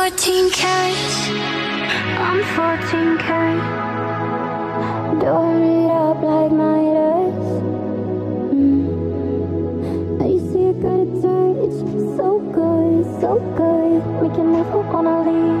14 carats. I'm 14 karat. Don't it up like my dress. Mm. Now you see I got a touch, so good, so good. Making me wanna leave,